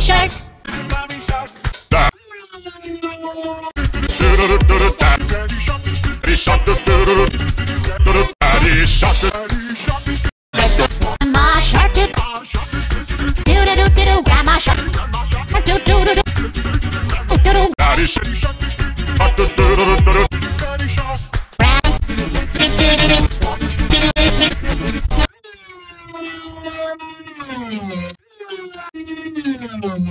Bobby Shark. Grandma Shark. Grandma Shark. Daddy Shark. Shut